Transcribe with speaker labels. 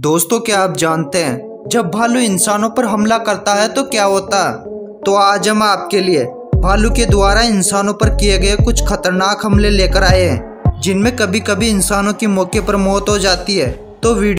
Speaker 1: दोस्तों, क्या आप जानते हैं, जब भालू इंसानों पर हमला करता है तो क्या होता है? तो आज हम आपके लिए भालू के द्वारा इंसानों पर किए गए कुछ खतरनाक हमले लेकर आए हैं, जिनमें कभी कभी इंसानों की मौके पर मौत हो जाती है। तो वीडियो